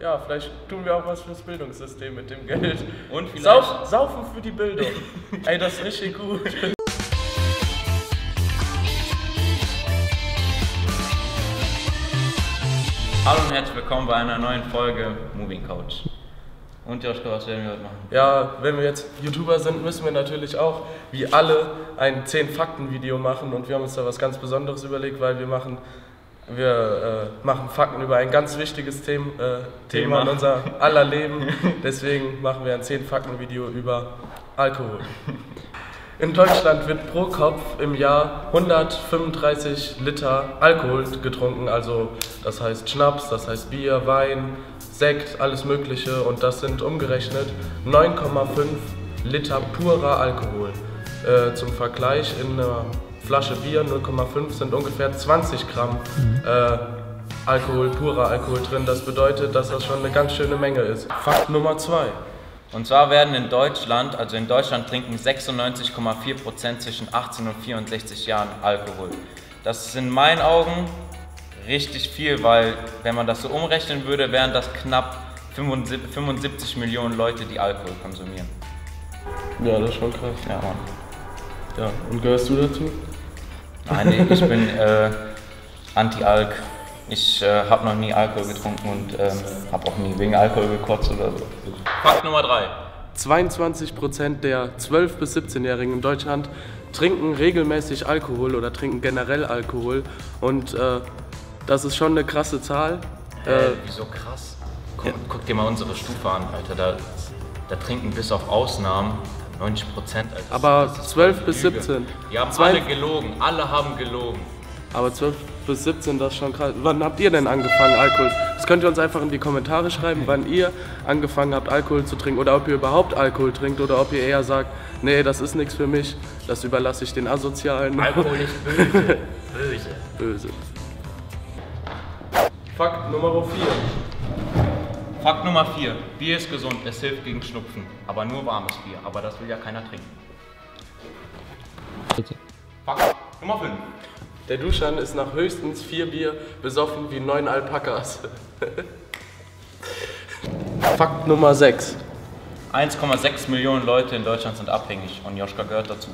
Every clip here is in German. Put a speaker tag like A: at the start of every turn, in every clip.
A: ja, vielleicht tun wir auch was fürs Bildungssystem mit dem Geld.
B: Und vielleicht-
A: Sauf, saufen für die Bildung. Ey, das ist richtig gut.
B: Hallo und herzlich willkommen bei einer neuen Folge Moving Couch. Und Joschka, was werden wir heute machen?
A: Ja, wenn wir jetzt YouTuber sind, müssen wir natürlich auch, wie alle, ein 10-Fakten-Video machen. Und wir haben uns da was ganz Besonderes überlegt, weil wir machen, wir, äh, machen Fakten über ein ganz wichtiges Them äh, Thema in
B: Thema.
A: unser aller Leben. Deswegen machen wir ein 10-Fakten-Video über Alkohol. In Deutschland wird pro Kopf im Jahr 135 Liter Alkohol getrunken, also das heißt Schnaps, das heißt Bier, Wein, Sekt, alles Mögliche und das sind umgerechnet 9,5 Liter purer Alkohol. Äh, zum Vergleich, in einer Flasche Bier 0,5 sind ungefähr 20 Gramm äh, Alkohol, purer Alkohol drin. Das bedeutet, dass das schon eine ganz schöne Menge ist. Fakt Nummer 2.
B: Und zwar werden in Deutschland, also in Deutschland trinken 96,4% zwischen 18 und 64 Jahren Alkohol. Das ist in meinen Augen richtig viel, weil wenn man das so umrechnen würde, wären das knapp 75 75 Millionen Leute, die Alkohol konsumieren.
A: Ja, das ist schon krass.
B: Ja, Mann.
A: Ja, und gehörst du dazu?
B: Nein, nee, ich bin äh, Anti-Alk. Ich äh, habe noch nie Alkohol getrunken und ähm, habe auch nie wegen Alkohol gekotzt oder so. Fakt Nummer 3.
A: 22% der 12- bis 17-Jährigen in Deutschland trinken regelmäßig Alkohol oder trinken generell Alkohol. Und äh, das ist schon eine krasse Zahl.
B: Äh,
A: Äh,
B: wieso krass? Guck, guck dir mal unsere Stufe an, Alter. Da, da trinken bis auf Ausnahmen 90 Prozent.
A: Aber 12 bis 17.
B: Die haben
A: Zwei-
B: alle gelogen. Alle haben gelogen.
A: aber 12 bis 17, das ist schon krass. Wann habt ihr denn angefangen, Alkohol? Das könnt ihr uns einfach in die Kommentare schreiben, wann ihr angefangen habt, Alkohol zu trinken. Oder ob ihr überhaupt Alkohol trinkt oder ob ihr eher sagt, nee, das ist nichts für mich. Das überlasse ich den Asozialen.
B: Alkohol ist böse. böse.
A: Böse. Fakt Nummer 4.
B: Fakt Nummer 4. Bier ist gesund. Es hilft gegen Schnupfen. Aber nur warmes Bier. Aber das will ja keiner trinken. Fakt Nummer 5.
A: Der Duschan ist nach höchstens vier Bier besoffen wie neun Alpakas. Fakt Nummer 6.
B: 1,6 Millionen Leute in Deutschland sind abhängig und Joschka gehört dazu.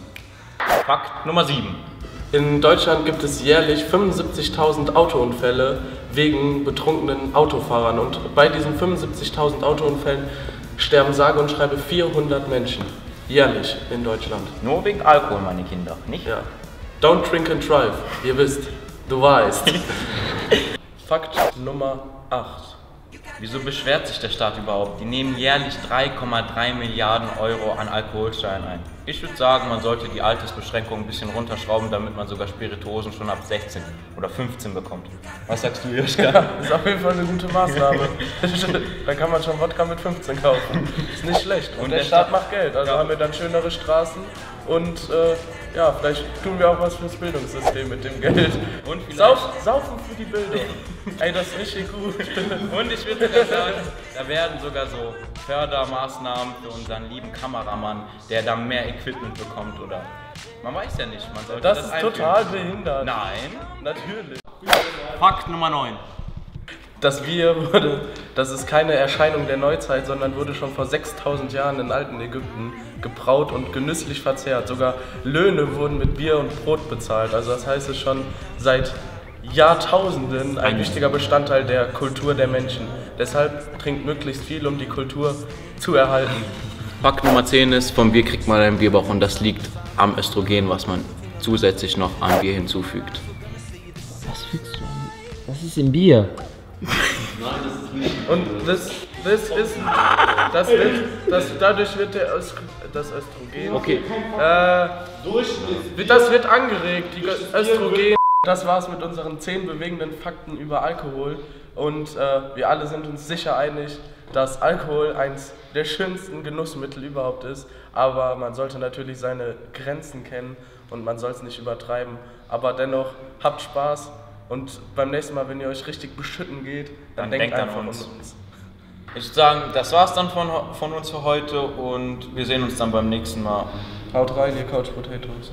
B: Fakt Nummer 7.
A: In Deutschland gibt es jährlich 75.000 Autounfälle wegen betrunkenen Autofahrern. Und bei diesen 75.000 Autounfällen sterben sage und schreibe 400 Menschen. Jährlich in Deutschland.
B: Nur wegen Alkohol, meine Kinder, nicht?
A: Ja. Don't drink and drive. Ihr wisst, du weißt. Fakt Nummer 8.
B: Wieso beschwert sich der Staat überhaupt? Die nehmen jährlich 3,3 Milliarden Euro an Alkoholsteuern ein. Ich würde sagen, man sollte die Altersbeschränkung ein bisschen runterschrauben, damit man sogar Spirituosen schon ab 16 oder 15 bekommt. Was sagst du, Joschka?
A: Das ist auf jeden Fall eine gute Maßnahme. dann kann man schon Wodka mit 15 kaufen. Ist nicht schlecht. Und,
B: Und
A: der,
B: der
A: Staat
B: Staat-
A: macht Geld. Also
B: Ja.
A: haben wir dann schönere Straßen und äh, ja, vielleicht tun wir auch was fürs Bildungssystem mit dem Geld.
B: Und vielleicht-
A: Sauf, saufen für die Bildung. Ey, das ist richtig gut.
B: Und ich würde sagen, da werden sogar so Fördermaßnahmen für unseren lieben Kameramann, der dann mehr Equipment bekommt oder. Man weiß ja nicht, man sollte
A: Das
B: das,
A: ist
B: einführen.
A: total behindert.
B: Nein.
A: Natürlich.
B: Fakt Nummer 9.
A: Das Bier wurde, das ist keine Erscheinung der Neuzeit, sondern wurde schon vor 6000 Jahren in alten Ägypten gebraut und genüsslich verzehrt. Sogar Löhne wurden mit Bier und Brot bezahlt. Also das heißt es schon seit Jahrtausenden ein wichtiger Bestandteil der Kultur der Menschen. Deshalb trinkt möglichst viel, um die Kultur zu erhalten.
B: Fakt Nummer 10 ist, vom Bier kriegt man einen Bierbauch und das liegt am Östrogen, was man zusätzlich noch am Bier hinzufügt.
C: Was fügst du an? Das ist im Bier.
A: Und das, das ist, das wird, das, dadurch wird der Öst, das Östrogen,
B: Okay.
A: äh, wird- das wird angeregt, die Östrogen. Das war's mit unseren zehn bewegenden Fakten über Alkohol und äh, wir alle sind uns sicher einig, dass Alkohol eins der schönsten Genussmittel überhaupt ist, aber man sollte natürlich seine Grenzen kennen und man soll es nicht übertreiben, aber dennoch habt Spaß und beim nächsten Mal, wenn ihr euch richtig beschütten geht, dann,
B: Dann
A: denkt
B: denkt an
A: einfach
B: uns.
A: an uns.
B: Ich würde sagen, das war's dann von, von uns für heute und wir sehen uns dann beim nächsten Mal.
A: Haut rein, ihr Couch Potatoes.